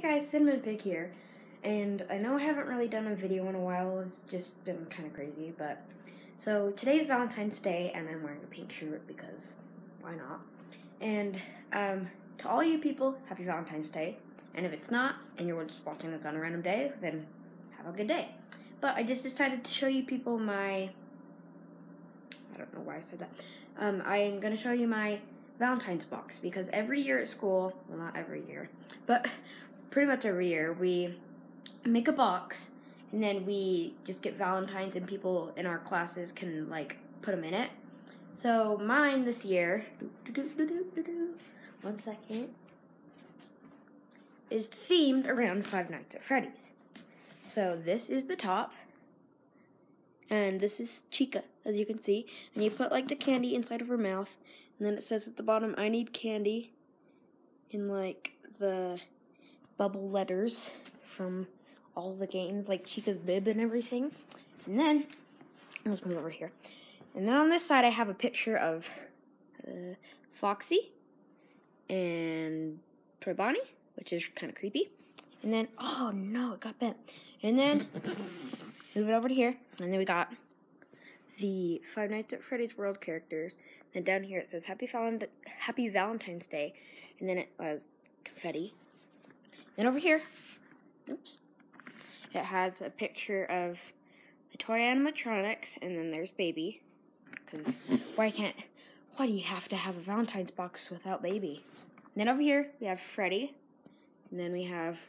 Hey guys, Cinnamon Pig here, and I know I haven't really done a video in a while, it's just been kind of crazy, but, so today's Valentine's Day, and I'm wearing a pink shirt because, why not, and, um, to all you people, happy Valentine's Day, and if it's not, and you're just watching this on a random day, then have a good day, but I just decided to show you people my, I don't know why I said that, um, I'm gonna show you my Valentine's box because every year at school, well, not every year, but pretty much every year, we make a box and then we just get Valentine's and people in our classes can like put them in it. So mine this year, one second, is themed around Five Nights at Freddy's. So this is the top, and this is Chica, as you can see. And you put like the candy inside of her mouth, and then it says at the bottom, I need candy, in like the bubble letters from all the games, like Chica's bib and everything. And then, let's move over here. And then on this side, I have a picture of uh, Foxy and Bonnie, which is kind of creepy. And then, oh no, it got bent. And then, move it over to here. And then we got the Five Nights at Freddy's World characters. And down here it says Happy, Val Happy Valentine's Day. And then it was confetti. Then over here, oops, it has a picture of the toy animatronics, and then there's baby. Because why can't, why do you have to have a Valentine's box without baby? And then over here, we have Freddy. And then we have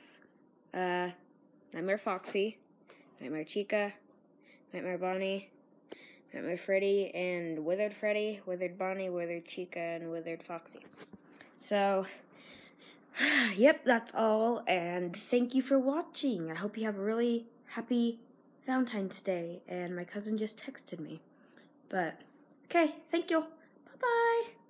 uh, Nightmare Foxy, Nightmare Chica, Nightmare Bonnie, Nightmare Freddy, and Withered Freddy, Withered Bonnie, Withered Chica, and Withered Foxy. So, yep, that's all. And thank you for watching. I hope you have a really happy Valentine's Day. And my cousin just texted me. But, okay, thank you. Bye bye.